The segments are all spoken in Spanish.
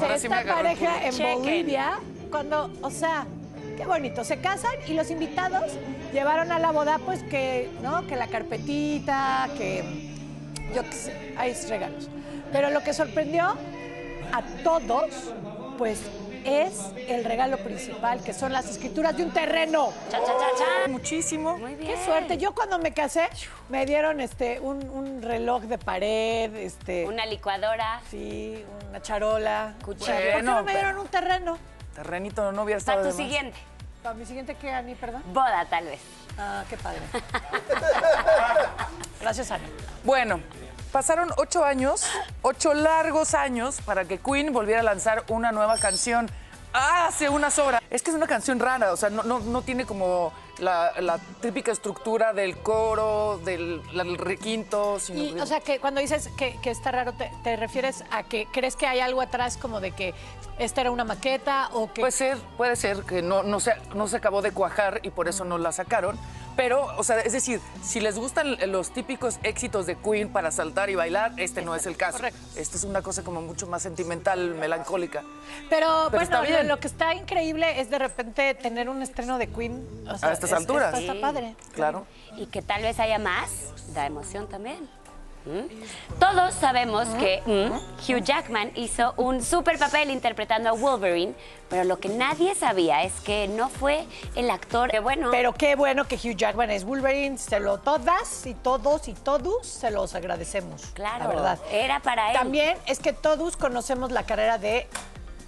Sí esta pareja en Chequen. Bolivia, cuando, o sea, qué bonito, se casan y los invitados llevaron a la boda, pues que, ¿no? Que la carpetita, que yo qué sé, hay regalos. Pero lo que sorprendió a todos, pues es el regalo principal, que son las escrituras de un terreno. Cha, cha, cha, cha. Muchísimo. Muy bien. Qué suerte. Yo cuando me casé me dieron este un, un reloj de pared, este Una licuadora. sí, una charola. Cuchillo. ¿Por qué no me dieron un terreno? Terrenito no hubiera estado Para de tu más. siguiente. Para mi siguiente qué, Ani, perdón. Boda, tal vez. Ah, qué padre. Gracias, Ani. Bueno, pasaron ocho años, ocho largos años, para que Queen volviera a lanzar una nueva canción. Hace unas horas. Es que es una canción rara, o sea, no, no, no tiene como la, la típica estructura del coro, del, la- requinto, sino Y, que- o sea, que cuando dices que, que está raro, te, te refieres a que crees que hay algo atrás como de que esta era una maqueta o que... Puede ser, puede ser que no, no, se, no se acabó de cuajar y por eso no la sacaron. Pero, o sea, es decir, si les gustan los típicos éxitos de Queen para saltar y bailar, este no es el caso. Correcto. Esta es una cosa como mucho más sentimental, melancólica. Pero, Pero bueno, lo, lo que está increíble es de repente tener un estreno de Queen. o sea, A estas alturas. Está, está padre. Claro. Y que tal vez haya más, da emoción también. ¿Mm? Todos sabemos que mm, Hugh Jackman hizo un super papel interpretando a Wolverine, pero lo que nadie sabía es que no fue el actor que, bueno, Pero qué bueno que Hugh Jackman es Wolverine. Se lo todas y todos y todos se los agradecemos. claro, La verdad. era para él. También es que todos conocemos la carrera de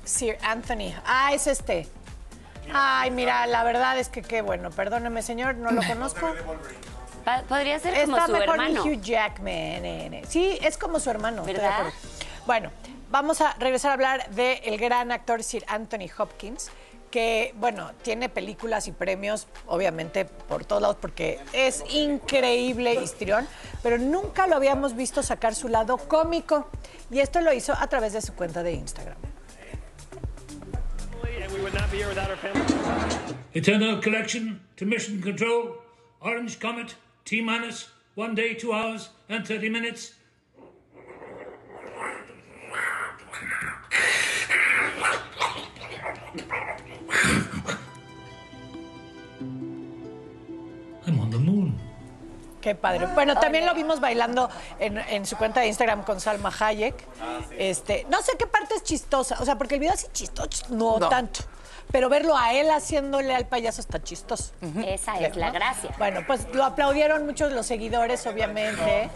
Sir Anthony. Ah, es este. Ay, mira, la verdad es que qué bueno. Perdóneme, señor, no lo conozco. Pa- Podría ser como Está su mejor mi hermano. Hugh Jackman. Sí, es como su hermano. estoy de ¿Verdad? acuerdo. Bueno, vamos a regresar a hablar del gran actor Sir Anthony Hopkins, que, bueno, tiene películas y premios, obviamente, por todos lados, porque es increíble histrión, pero nunca lo habíamos visto sacar su lado cómico. Y esto lo hizo a través de su cuenta de Instagram. Would not be here without our family. Eternal Collection to Mission Control, Orange Comet, T minus, one day, two hours, and 30 minutes. I'm on the moon. Qué padre. Bueno, también lo vimos bailando en, en su cuenta de Instagram con Salma Hayek. Este, no sé qué parte es chistosa, o sea, porque el video así chistoso, no, No. tanto. Pero verlo a él haciéndole al payaso está chistoso. Esa es la gracia. Bueno, pues lo aplaudieron muchos los seguidores, obviamente,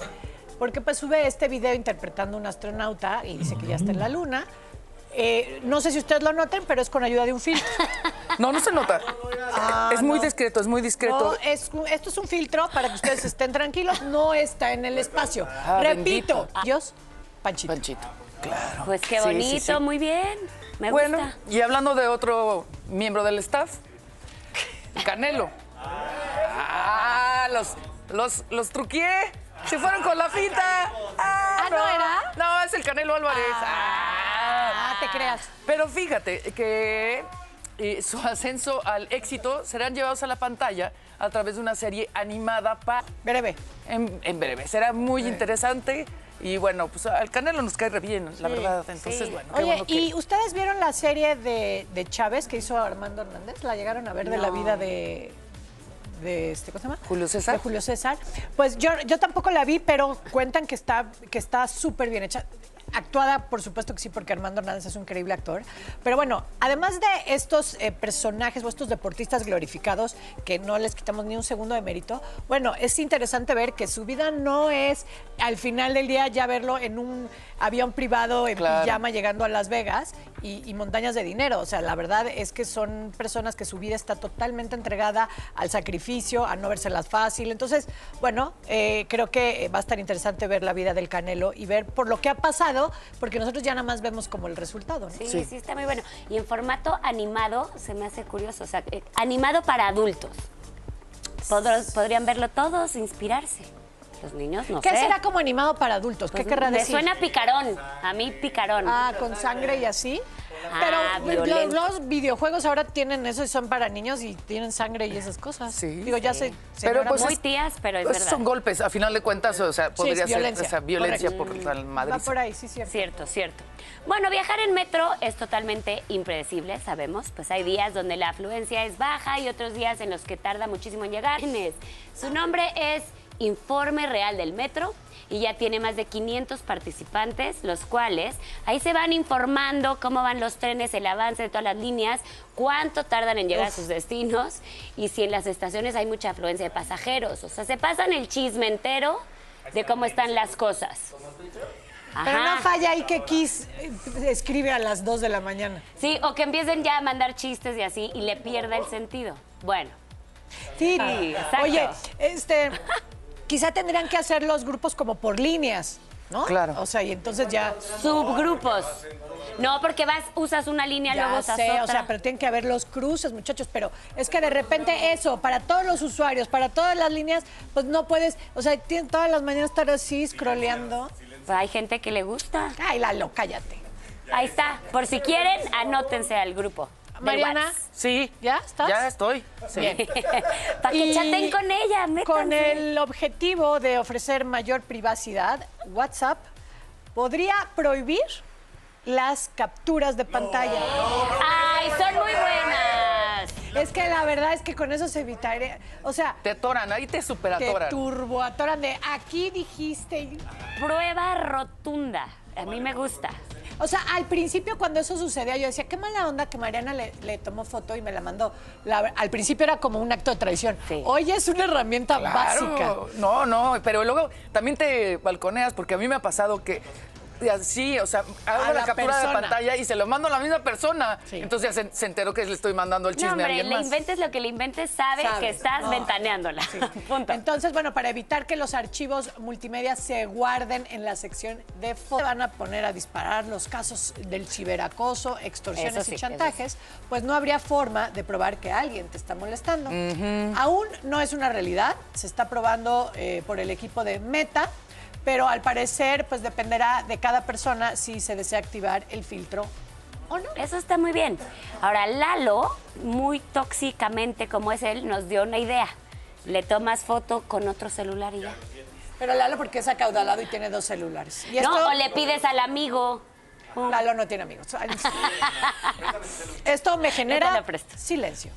porque pues sube este video interpretando a un astronauta y dice que ya está en la luna. Eh, no sé si ustedes lo noten, pero es con ayuda de un filtro. No, no se nota. es muy discreto, es muy discreto. No, es, esto es un filtro para que ustedes estén tranquilos, no está en el espacio. Ah, Repito, bendito. Dios, Panchito. Panchito, claro. Pues qué Sí, sí, bonito, sí. muy bien. Me Bueno, gusta. y hablando de otro miembro del staff, Canelo. Ah, los, los, los truqué. Se fueron con la finta. Ah, ¿no era? No, es el Canelo Álvarez. Ah. Ah, te creas. Pero fíjate que eh, su ascenso al éxito serán llevados a la pantalla a través de una serie animada para Breve. en, en breve. Será muy interesante y bueno, pues al Canelo nos cae re bien, la verdad. Entonces, sí. bueno, qué Oye, bueno que- ¿y ustedes vieron la serie de, de Chávez que hizo Armando Hernández? ¿La llegaron a ver de la vida de, de este, ¿cómo se llama? Julio César. De Julio César. Pues yo, yo tampoco la vi, pero cuentan que está que está súper bien hecha. Actuada, por supuesto que sí, porque Armando Hernández es un increíble actor. Pero bueno, además de estos eh, personajes o estos deportistas glorificados, que no les quitamos ni un segundo de mérito, bueno, es interesante ver que su vida no es al final del día ya verlo en un avión privado en Claro. pijama llegando a Las Vegas y, y montañas de dinero. O sea, la verdad es que son personas que su vida está totalmente entregada al sacrificio, a no vérselas fácil. Entonces, bueno, eh, creo que va a estar interesante ver la vida del Canelo y ver por lo que ha pasado, porque nosotros ya nada más vemos como el resultado. ¿no? Sí, sí, está muy bueno. Y en formato animado se me hace curioso, o sea, eh, animado para adultos. Podros- podrían verlo todos, inspirarse. Los niños, no ¿Qué sé. será como animado para adultos? ¿Qué Pues, querrá me decir? suena picarón, a mí picarón. Ah, con sangre y así. Pero Ah, lo- violento. los videojuegos ahora tienen eso y son para niños y tienen sangre y esas cosas. Sí. Digo, ya sé. Pero, pues, Muy es- tías, pero es Pues verdad. son golpes, a final de cuentas, o sea, podría ser violencia, esa violencia correcto. por la madre. Va por ahí, sí, cierto. Cierto, cierto. Bueno, viajar en metro es totalmente impredecible, sabemos. Pues hay días donde la afluencia es baja y otros días en los que tarda muchísimo en llegar. Su nombre es Informe Real del Metro y ya tiene más de 500 participantes, los cuales ahí se van informando cómo van los trenes, el avance de todas las líneas, cuánto tardan en llegar a sus destinos y si en las estaciones hay mucha afluencia de pasajeros. O sea, se pasan el chisme entero de cómo están las cosas. Pero no Ajá. falla ahí que Kiss escribe a las 2 de la mañana. Sí, o que empiecen ya a mandar chistes y así y le pierda el sentido. Bueno, Sí, Sí, exacto. oye, este, quizá tendrían que hacer los grupos como por líneas, ¿no? Claro. O sea, y entonces ya, subgrupos. No, porque vas, usas una línea, luego ya usas sé, otra. o sea, pero tienen que haber los cruces, muchachos, pero es que de repente eso, para todos los usuarios, para todas las líneas, pues no puedes, o sea, tienes todas las mañanas estar así scrolleando. Pues hay gente que le gusta. Ay, Lalo, cállate. Ahí está. Por si quieren, anótense al grupo. Mariana. Sí. ¿Ya estás? Ya estoy. Sí. Bien. Para que chaten con ella, métanse. Con el objetivo de ofrecer mayor privacidad, WhatsApp podría prohibir las capturas de pantalla. Ay, son muy buenas. Es que la verdad es que con eso se evitaría, o sea, Te atoran, ahí te te superatoran. turboatoran de aquí dijiste. Prueba rotunda. A mí me gusta. O sea, al principio cuando eso sucedía yo decía, qué mala onda que Mariana le, le tomó foto y me la mandó. La- al principio era como un acto de traición. Sí. Hoy es una herramienta Claro. básica. No, no, pero luego también te balconeas porque a mí me ha pasado que sí, o sea, hago A la, la captura persona. de pantalla y se lo mando a la misma persona. Sí. Entonces ya se, se enteró que le estoy mandando el No, chisme a hombre, alguien le más. inventes lo que le inventes, sabe Sabes, que estás no. ventaneándola. Punto. Entonces, bueno, para evitar que los archivos multimedia se guarden en la sección de fotos, van a poner a disparar los casos del ciberacoso, extorsiones sí, y chantajes, pues no habría forma de probar que alguien te está molestando. Aún no es una realidad, se está probando eh, por el equipo de Meta, pero al parecer, pues dependerá de cada persona si se desea activar el filtro o no. Eso está muy bien. Ahora, Lalo, muy tóxicamente como es él, nos dio una idea. Le tomas foto con otro celular y ya. Pero Lalo, porque es acaudalado y tiene dos celulares. Y esto, No, o le pides al amigo. Lalo no tiene amigos. Esto me genera silencio.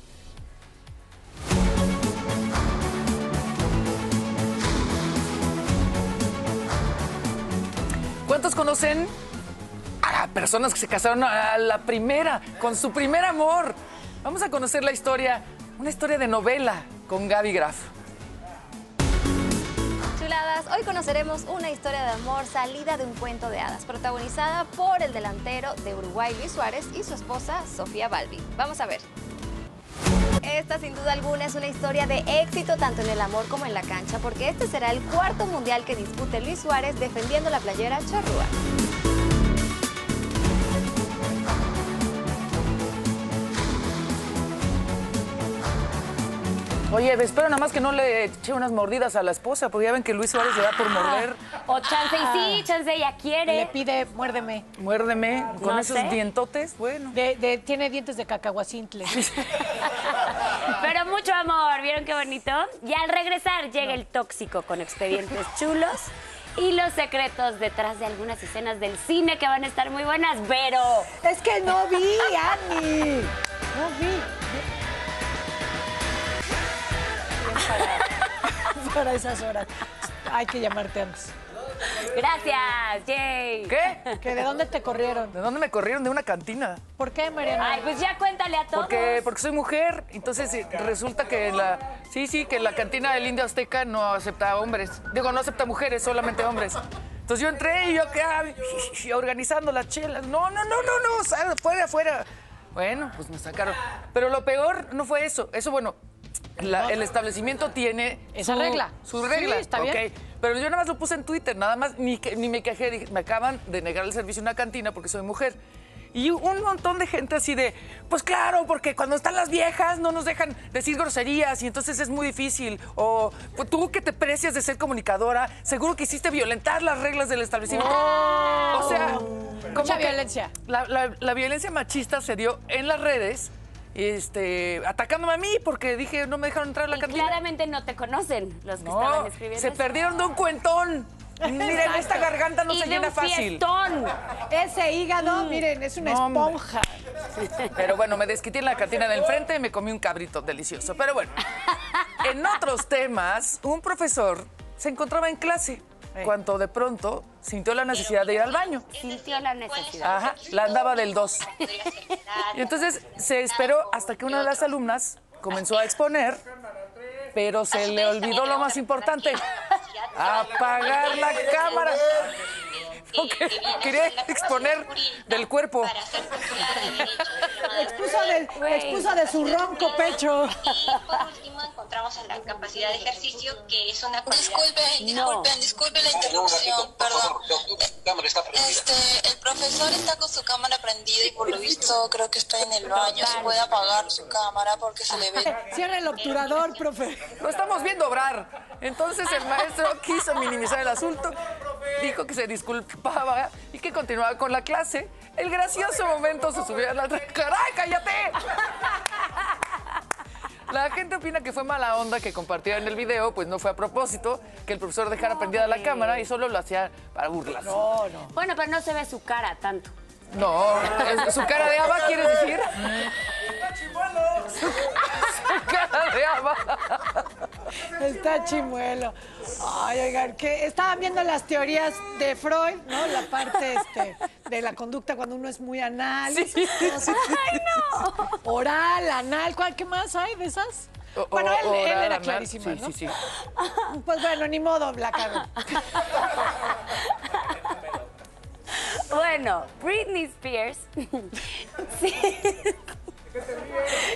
¿Cuántos conocen a personas que se casaron a la primera, con su primer amor? Vamos a conocer la historia, una historia de novela con Gaby Graf. Chuladas, hoy conoceremos una historia de amor salida de un cuento de hadas, protagonizada por el delantero de Uruguay Luis Suárez y su esposa Sofía Balbi. Vamos a ver. Esta sin duda alguna es una historia de éxito tanto en el amor como en la cancha, porque este será el cuarto mundial que dispute Luis Suárez defendiendo la playera charrúa. Oye, espero nada más que no le eche unas mordidas a la esposa, porque ya ven que Luis Suárez le da por morder. O chance y sí, chance ya Le quiere. pide, muérdeme. Muérdeme con No esos sé. dientotes. Bueno. De, de- tiene dientes de cacahuacintle. Pero mucho amor, ¿vieron qué bonito? Y al regresar llega el tóxico con expedientes chulos y los secretos detrás de algunas escenas del cine que van a estar muy buenas, pero... es que no vi, Ani. No vi. Para, esas horas. Hay que llamarte antes. Gracias, yay. ¿Qué? ¿Que ¿De dónde te corrieron? ¿De dónde me corrieron? De una cantina. ¿Por qué, Mariana? Ay, pues ya cuéntale a todos. Porque, porque soy mujer. Entonces eh, resulta que en la. Sí, sí, que en la cantina del Indio Azteca no acepta hombres. Digo, no acepta mujeres, solamente hombres. Entonces yo entré y yo y organizando las chelas. No, no, no, no, no, fuera, fuera. Bueno, pues me sacaron. Pero lo peor no fue eso. Eso, bueno, la- el establecimiento tiene Esa regla. Su Sí, regla. está bien. ok. Pero yo nada más lo puse en Twitter, nada más, ni, que- ni me quejé. Dije, me acaban de negar el servicio en una cantina porque soy mujer. Y un montón de gente así de, pues claro, porque cuando están las viejas no nos dejan decir groserías y entonces es muy difícil. O pues, tú que te precias de ser comunicadora, seguro que hiciste violentar las reglas del establecimiento. O sea, como violencia. La, la- la violencia machista se dio en las redes, este, atacándome a mí porque dije no me dejaron entrar a la Y cantina. claramente no te conocen los que estaban escribiendo. se eso. perdieron de un cuentón. Miren, esta garganta no y se de llena un fácil. fiestón. Ese hígado, miren, es una No, esponja. Pero bueno, me desquité en la cantina del enfrente y me comí un cabrito delicioso. Pero bueno, en otros temas, un profesor se encontraba en clase cuando de pronto sintió la necesidad de ir al baño. Sintió la necesidad. Ajá, la andaba del 2. Y entonces se esperó hasta que una de las alumnas comenzó a exponer, pero se le olvidó lo más importante, apagar la cámara. Porque quería exponer del cuerpo. Expuso de, expuso de su ronco pecho. Y por último encontramos en la capacidad de ejercicio, que es una cualidad. Disculpen, No. disculpen, disculpen la interrupción, perdón. Este, el profesor está con su cámara prendida y por lo visto creo que está en el baño. Si puede apagar su cámara porque se le ve. Cierra el obturador, profe. Lo estamos viendo obrar. Entonces el maestro quiso minimizar el asunto, dijo que se disculpaba y que continuaba con la clase. El gracioso momento se subió a la... ¡Caray, cállate! La gente opina que fue mala onda que compartieron el video, pues no fue a propósito que el profesor dejara prendida la cámara y solo lo hacía para burlas. No, Bueno, pero no se ve su cara tanto. ¿es- ¿su cara de haba quieres decir? Su, su cara de haba. Está chimuelo. Ay, oigan, que estaban viendo las teorías de Freud, ¿no? La parte este, de la conducta cuando uno es muy anal. Sí. No sé. Oral, anal, ¿cuál, ¿qué más hay de esas? O- Bueno, él, era anal. clarísimo, Sí, ¿no? sí, sí. Pues bueno, ni modo, la cago. Bueno, Britney Spears. Sí.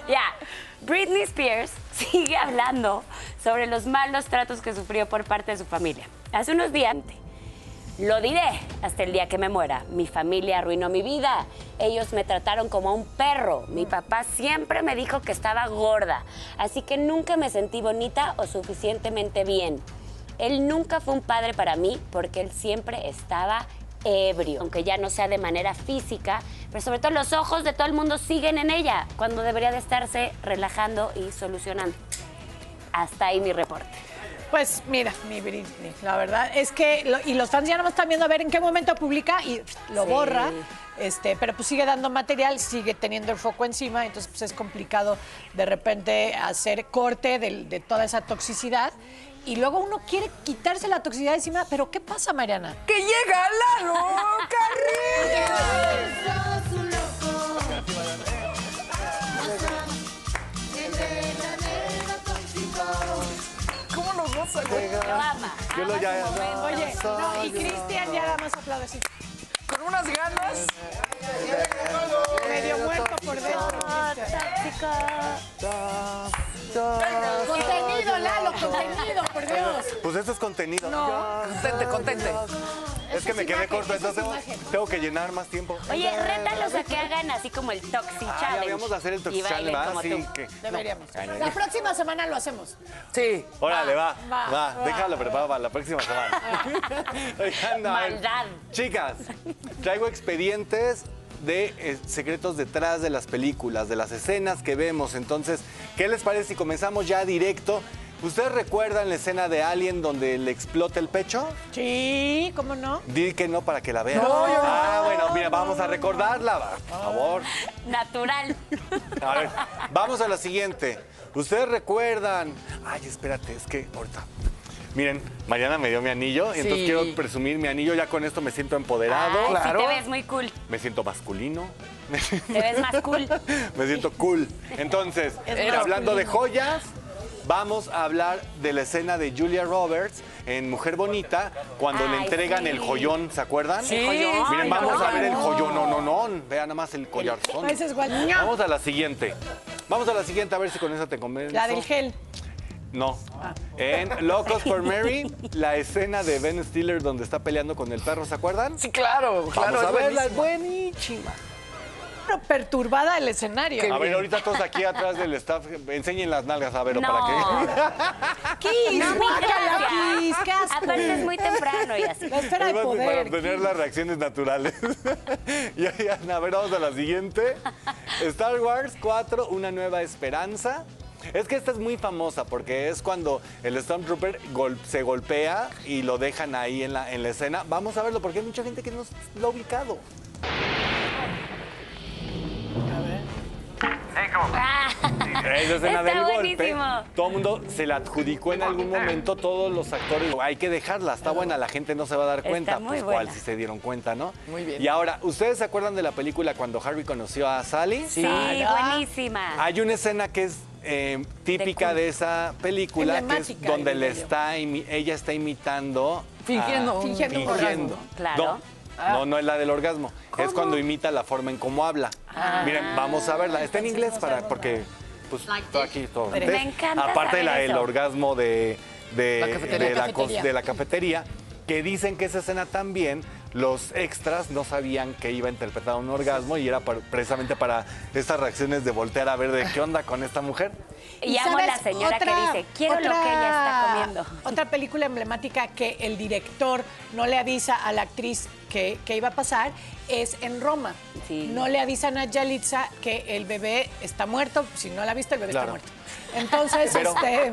Ya, Britney Spears sigue hablando sobre los malos tratos que sufrió por parte de su familia. Hace unos días, lo diré hasta el día que me muera. Mi familia arruinó mi vida. Ellos me trataron como a un perro. Mi papá siempre me dijo que estaba gorda, así que nunca me sentí bonita o suficientemente bien. Él nunca fue un padre para mí porque él siempre estaba ebrio, aunque ya no sea de manera física, pero sobre todo los ojos de todo el mundo siguen en ella cuando debería de estarse relajando y solucionando. Hasta ahí mi reporte. Pues mira, mi Britney, la verdad es que, lo- y los fans ya no están viendo a ver en qué momento publica y lo Sí. borra, este, pero pues sigue dando material, sigue teniendo el foco encima, entonces pues es complicado de repente hacer corte de, toda esa toxicidad. Y luego uno quiere quitarse la toxicidad encima, pero ¿qué pasa, Mariana? ¡Que llega la loca Yo lo ya-. Oye, no, y Cristian ya nada más aplaude Con unas ganas. medio muerto por dentro. Contenido, Lalo, contenido, por Dios. Pues eso es contenido. Contente, contente. Es que me quedé imagen, corto, entonces tengo que llenar más tiempo. Oye, rétalos a que hagan así como el Toxic Ah, Challenge. ya vamos a hacer el bailen Challenge, como ¿va? Sí, tú. que... Deberíamos. La próxima semana lo hacemos. Sí. Órale, va, va, va, va. déjalo preparado para la próxima semana. Maldad. Chicas, traigo expedientes de eh, secretos detrás de las películas, de las escenas que vemos. Entonces, ¿qué les parece si comenzamos ya directo? ¿Ustedes recuerdan la escena de Alien donde le explota el pecho? Sí, ¿cómo no? Di que no para que la vean. No, yo no. Ah, bueno, mira, vamos a recordarla, por favor. Natural. A ver, vamos a la siguiente. ¿Ustedes recuerdan? Ay, espérate, es que ahorita. Miren, Mariana me dio mi anillo, y entonces Sí. quiero presumir mi anillo. Ya con esto me siento empoderado, Ay, claro. sí te ves muy cool. me siento masculino, Te ves más cool. me siento cool. Entonces, Es hablando de joyas, vamos a hablar de la escena de Julia Roberts en Mujer Bonita, cuando le entregan sí. el joyón, ¿se acuerdan? Sí. joyón. Miren, vamos a ver el joyón, no, no, no. Vean nada más el collarzón. Ese es igual. Vamos a la siguiente. Vamos a la siguiente a ver si con eso te convenzo. La del gel. No. En Locos por Mary, la escena de Ben Stiller donde está peleando con el perro, ¿se acuerdan? Sí, claro, claro. Vamos a es verla, es buenísima. Perturbada el escenario. A ver, ahorita todos aquí atrás del staff, enseñen las nalgas a Vero No. para que... Kiss, No, guácala. Kiss, qué asco. Aparte es muy temprano y así. La esfera de poder. Para obtener las reacciones naturales. ya, ya, a ver, vamos a la siguiente. Star Wars 4, Una Nueva Esperanza. Es que esta es muy famosa porque es cuando el Stormtrooper gol- se golpea y lo dejan ahí en la, en la escena. Vamos a verlo porque hay mucha gente que no lo ha ubicado. Esa escena Está del golpe. buenísimo. Todo el mundo se la adjudicó en algún momento, todos los actores. Hay que dejarla, está buena, la gente no se va a dar Está cuenta. muy Pues cuál buena. si se dieron cuenta, ¿no? Muy bien. Y ahora, ¿ustedes se acuerdan de la película cuando Harry conoció a Sally? Sí, buenísima. Hay una escena que es eh, típica de esa película, que es donde le está ella está imitando. Fingiendo a- Fingiendo un fingiendo. Claro. No, no, no es la del orgasmo. Es cuando imita la forma en cómo habla. Miren, vamos a verla. Está en inglés para porque pues todo aquí todo. Me Entonces, encanta Aparte de la, saber el eso. orgasmo de, de, La cafetería. de la, cos- Cafetería. de la cafetería, que dicen que esa escena también los extras no sabían que iba a interpretar un orgasmo y era precisamente para estas reacciones de voltear a ver de qué onda con esta mujer. Y amo ¿sabes? la señora Otra- que dice, quiero lo que otra- ella está comiendo. Otra película emblemática que el director no le avisa a la actriz que, que iba a pasar es en Roma. Sí. No le avisan a Yalitza que el bebé está muerto. Si no la ha visto, el bebé Claro. está muerto. Entonces, Vero. este...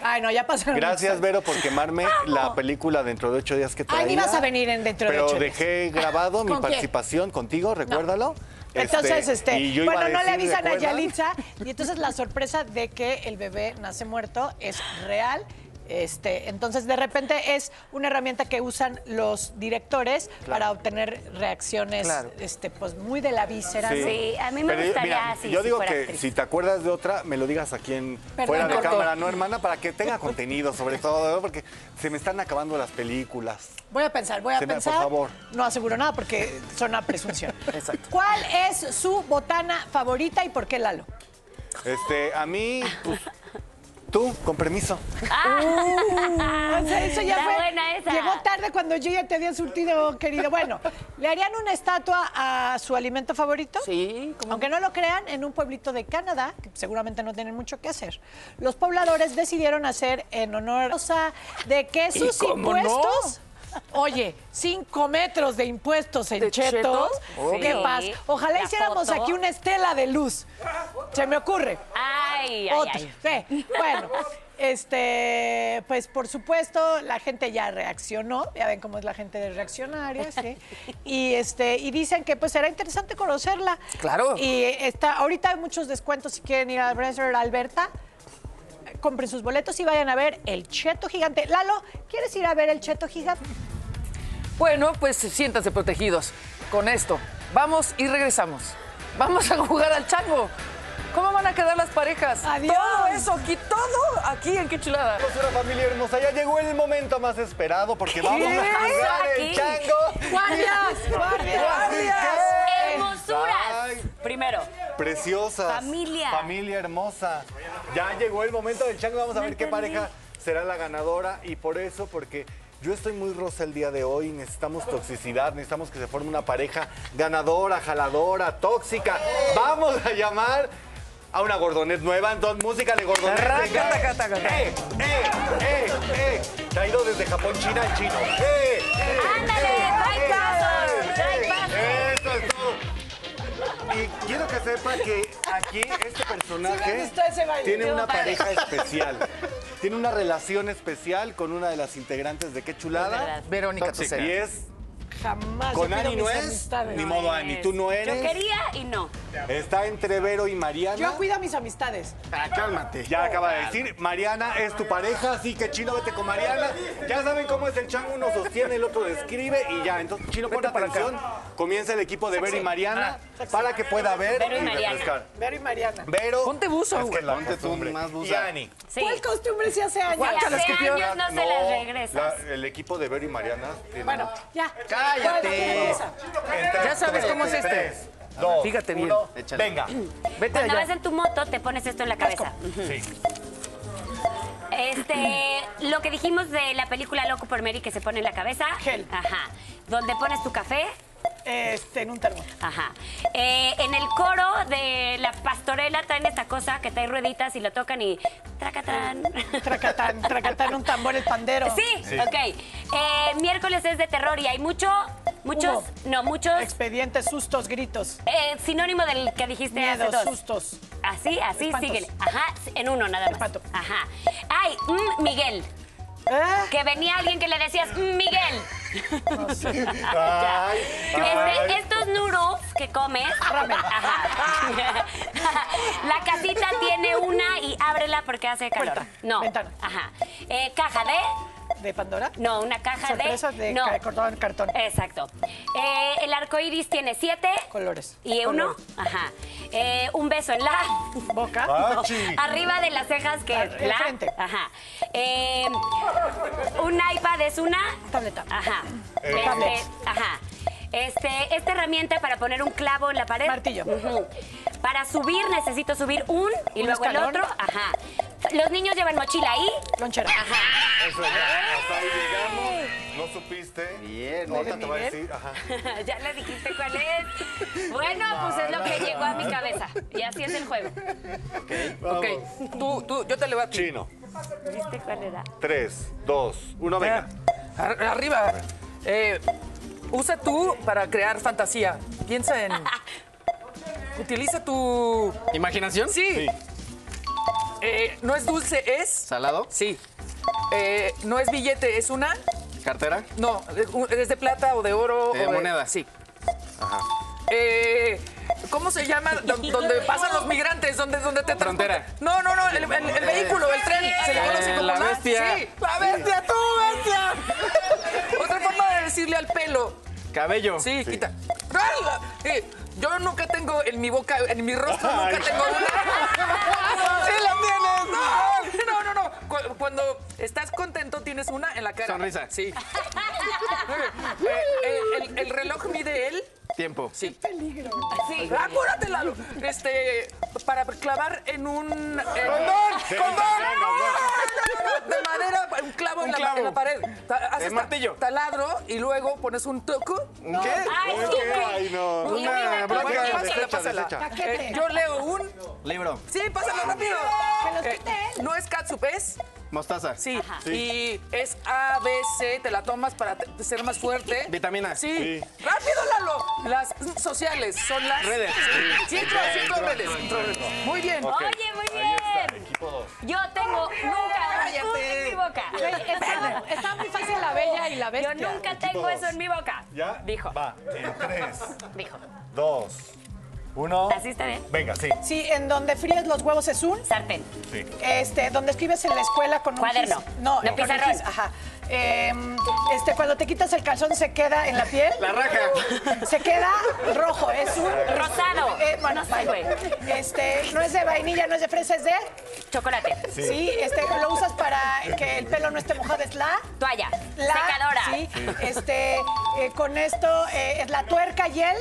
Ay, no, ya pasaron. Gracias, muchos Vero, por quemarme la película dentro de ocho días que Ay, traía. ni vas a venir en dentro de Pero ocho días. dejé grabado mi participación contigo, recuérdalo. Entonces, este, y yo iba bueno, no le avisan a. Yalitza y entonces la sorpresa de que el bebé nace muerto es real. Este, entonces, de repente es una herramienta que usan los directores para obtener reacciones Claro. este, pues, muy de la víscera. ¿no? Sí, a mí me Pero, gustaría mira, así, Yo si digo fuera que actriz. si te acuerdas de otra, me lo digas aquí en Perdón, fuera de corto. cámara, ¿no, hermana? Para que tenga contenido, sobre todo, ¿no? porque se me están acabando las películas. Voy a pensar, voy a Se me- por pensar. favor. No aseguro nada porque son una presunción. Exacto. ¿Cuál es su botana favorita y por qué Lalo? Este, a mí, pues, tú, con permiso. O sea, eso ya fue. buena esa. Llegó tarde cuando yo ya te había surtido, querido. Bueno, ¿le harían una estatua a su alimento favorito? Sí, ¿cómo Aunque no lo crean, en un pueblito de Canadá, que seguramente no tienen mucho que hacer, los pobladores decidieron hacer en honor a de que sus cómo no? Oye, cinco metros de impuestos en ¿De chetos. chetos? ¿Qué Sí. pasa? Ojalá La hiciéramos foto. aquí una estela de luz. Se me ocurre. Ay, Otra. ay. Sí, Bueno, este, pues por supuesto la gente ya reaccionó, ya ven cómo es la gente de reaccionarios, ¿sí? y este, y dicen que pues será interesante conocerla. Claro. Y está, ahorita hay muchos descuentos si quieren ir al Bresser Alberta. Compren sus boletos y vayan a ver el Cheto Gigante. Lalo, ¿quieres ir a ver el Cheto Gigante? Bueno, pues siéntanse protegidos con esto. Vamos y regresamos. Vamos a jugar al chango. ¿Cómo van a quedar las parejas? Adiós. Todo eso aquí, todo aquí en qué chulada. Familia hermosa, ya llegó el momento más esperado porque vamos a jugar el Aquí. chango. ¡Guardias! ¡Guardias! ¡Hermosuras! Ay. Primero, Preciosas. Familia. Familia hermosa. Ya llegó el momento del chango. Vamos a No ver qué pareja será la ganadora. Y por eso, porque yo estoy muy rosa el día de hoy. Necesitamos toxicidad. Necesitamos que se forme una pareja ganadora, jaladora, tóxica. Vamos a llamar a una gordonet nueva. Entonces, música de gordonet. Taca, venga. taca, taca, taca. ¡Eh, eh, eh, eh! Traído desde Japón, China, el chino. ¡Eh, eh! Ándale, eh, eh, eh, eh. Que sepa que aquí este personaje baile. tiene una padre. pareja especial. Tiene una relación especial con una de las integrantes de Qué Chulada. Verónica. Tosera. Y es Jamás. con yo Ani no es, amistades. ni modo Ani, tú no Yo eres. quería y no. Está entre Vero y Mariana. Yo cuido a mis amistades. Ah, cálmate. Ya acaba de decir, Mariana es tu pareja, así que Chino vete con Mariana. Ya saben cómo es el chango, uno sostiene, el otro describe y ya. Entonces, Chino, pon Vete para acá. Comienza el equipo de Vero y Mariana para que pueda ver Vero y refrescar. Vero y Mariana. Vero. Ponte buzo, es que güey. la Ponte tú más buzo. Y Ani. Sí. ¿Cuál costumbre se hace años? Guácala, Hace años no se las regresas. la- el equipo de Vero y Mariana. tiene- Bueno, ya. ¡Cállate! Ya sabes cómo es este. tres, dos, Fíjate bien. uno, Échale. Venga. Vete Cuando allá. vas en tu moto, te pones esto en la cabeza. Sí. Este, lo que dijimos de la película Loco por Mary que se pone en la cabeza. Gel. Ajá. Donde pones tu café. Este, en un termo. Ajá. Eh, en el coro de la pastorela traen esta cosa que trae rueditas y lo tocan y tracatrán. Tracatán, tracatán, un tambor, el pandero. Sí, ok. Eh, miércoles es de terror y hay mucho, muchos, no, muchos Expedientes, sustos, gritos. eh, sinónimo del que dijiste Miedos, hace dos. sustos. Así, así, Espantos. síguele. Ajá, en uno nada más. Espanto. Ajá. Ay, mm, Miguel. ¿Eh? Que venía alguien que le decías, "Mm, Miguel. Ay, Este, estos noodles que comes. Ajá. La casita tiene una y ábrela porque hace calor. No. Ventana. Ajá. Eh, caja de. ¿De Pandora? No, una caja Sorpresas de. de no. ca- cortado en cartón. Exacto. Eh, el arco iris tiene siete. Colores. Y uno. Ajá. Eh, un beso en la. Boca. No, arriba de las cejas que es la. frente. Ajá. Eh, un iPad es una. Tableta. Ajá. Este, Tablet. ajá. Este, esta herramienta para poner un clavo en la pared. Martillo. Para subir necesito subir un y Un luego el otro. Ajá. Los niños llevan mochila ahí. Lonchera. Ajá. Eso ya, hasta ahí llegamos. No supiste. Bien, Ahorita te voy a decir. Ajá. ya le dijiste cuál es. Bueno, pues es lo que llegó a mi cabeza. Y así es el juego. Ok, tú, tú, yo te le voy a ti. Chino. ¿Viste cuál era? Tres, dos, uno, venga. Ar- arriba. Eh, usa tú para crear fantasía. Piensa en. Utiliza tu. ¿Imaginación? Sí. Eh, no es dulce, es. ¿Salado? Sí. Eh, no es billete, es una. ¿Cartera? No, es de plata o de oro. De o moneda. Sí. Eh, ¿Cómo se llama? Do- donde pasan los migrantes, donde, donde te Frontera. No, no, no, el, el- el vehículo, el tren. Se le conoce como la bestia. Sí, la bestia, tú, bestia. Otra forma de decirle al pelo. Cabello. Sí, quita. Eh, yo nunca tengo en mi boca, en mi rostro, nunca tengo una. ¡Sí la tienes! No, no, no. Cu- Cuando estás contento, tienes una en la cara. Sonrisa. Sí. Eh, eh, el, el reloj mide el. Tiempo. Sí. Peligro. Sí. Apúrate, Lalo. Este, para clavar en un. ¡Condón! ¡Condón! Madera, un clavo, Un en, la, clavo. en la pared. Ta- haces El martillo. ta- Taladro y luego pones un toco. ¿Un qué? Ay, sí. Ay, no. Una broca. pásala, pásala. Eh, yo leo un. Libro. Sí, pásalo rápido. Que los Eh, quite él. no es catsup, es. Mostaza. Sí. Y es A, B, C, te la tomas para ser más fuerte. Vitamina. Sí. Sí. Rápido, Lalo. Las sociales son las. Redes. Sí, sí, entro en redes. Muy bien. Oye, muy Yo tengo nunca Cállate. en mi boca. Está, está muy fácil la bella y la Yo bestia. nunca tengo eso en mi boca. ¿Ya? Dijo. Va, en tres, Dijo. dos, uno. ¿Así está bien? Venga, sí. Sí, en donde fríes los huevos es un. Sartén. Sí. Este, donde escribes en la escuela con un Cuaderno. gis- No, No, con el pizarrón. gis, Ajá. Em, este, cuando te quitas el calzón se queda en la piel. La raja. Se queda rojo, es un Rosado. Eh, bueno, no sé, güey. Este, no es de vainilla, no es de fresa, es de. Chocolate. Sí. este, lo usas para que el pelo no esté mojado, es la. Toalla. La, Secadora. Sí. Este, eh, con esto eh, es la tuerca y el.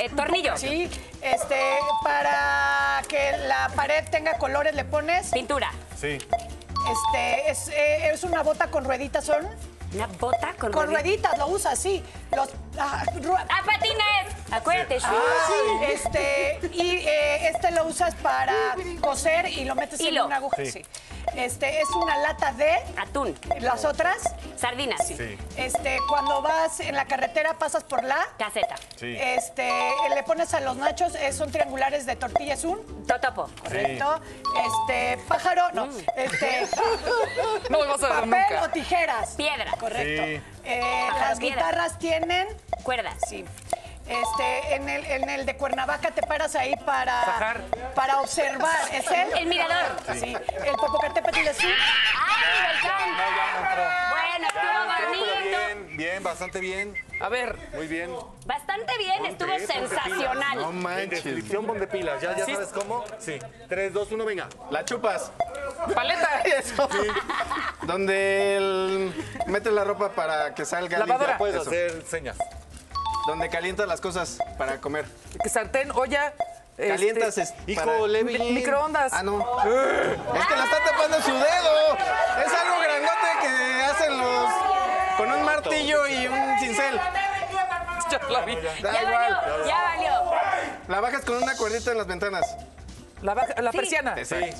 Eh, tornillo. Sí. Este, para que la pared tenga colores le pones. Pintura. Sí. Este, es, eh, es una bota con rueditas, son. Una bota con, Con rueditas. rueditas lo usas, sí. Los. ah, ¡Ah, patines! Acuérdate. Ah, Este, y eh, este lo usas para coser y lo metes Hilo. en una aguja. Sí. Sí. Este es una lata de Atún. las otras. Sardinas. Sí. Este, cuando vas en la carretera pasas por la. Caseta. Sí. Este, le pones a los nachos, eh, son triangulares de tortilla, es un Totopo. correcto. Este, pájaro, no. Este, No me vas a ver papel nunca. o tijeras. Piedra. Correcto. Sí. Eh, Pájaro, las piedra. guitarras tienen Cuerdas. Sí. Este, en el, en el de Cuernavaca te paras ahí para, Fajar. para observar. ¿Es él? El mirador. Sí. El Popocatépetl es un. ¡Ay, volcán! Bueno, estuvo bonito. Bien, bien, bastante bien. A ver, Muy bien. Bastante bien, estuvo Ponte, ponte sensacional. No En manches. descripción, pon de pilas. ¿Ya, ya Sí. sabes cómo? Sí. Tres, dos, uno, venga. La chupas. paleta. Eso. Donde el- metes la ropa para que salga Lavadora. Puedes Eso. hacer señas. Donde calientas las cosas para comer. Que sartén, olla. Calientas este, es Híjole, mi- bien. microondas. Ah, no. Es que la está tapando su dedo. Es algo grandote que hacen los. con un martillo y un la vi. Da Ya valió, ya valió. La bajas con una cuerdita en las ventanas. La, baja- la Sí. persiana. Exacto.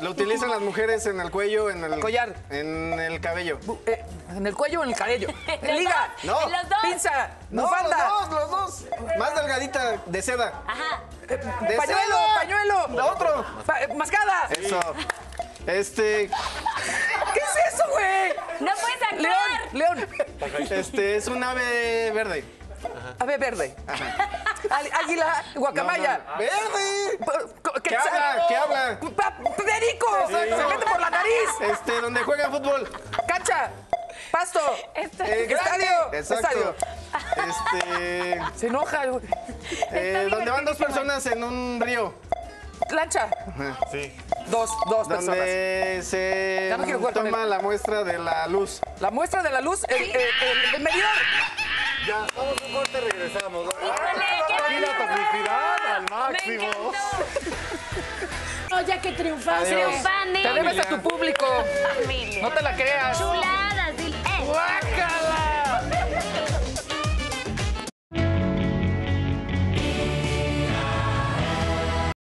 Lo utilizan las mujeres en el cuello, en el Collar. en el cabello. Eh, ¿En el cuello o en el cabello? Liga. dos, No. Los dos. Pinza. No, Bufanda. los dos, los dos. Más delgadita, de seda. Ajá. De Pañuelo, seda. pañuelo. La otro. Pa- eh, mascada. Eso. Este, ¿Qué es eso, güey? No puedes actuar. León, león. este es un ave verde. Ave verde. Águila, guacamaya. No, no. ¡Verde! ¿Qué habla? ¿Qué habla? ¡Perico! ¡Se mete por la nariz! Este, donde juega fútbol. ¡Cancha! ¡Pasto! Eh, ¡Estadio! Exacto. Este, Se enoja. güey. eh, donde van dos personas en un río. ¡Lancha! Sí. Dos, dos personas. Donde se Ya no toma la muestra de la luz. La muestra de la luz, el, el- el- el medidor. Ya, vamos a un corte, regresamos. Aquí la toxicidad al máximo. encantó. No, ya que triunfaste. Triunfando. Te debes a tu público. Familia. No te la creas. Chuladas, dile. Eh.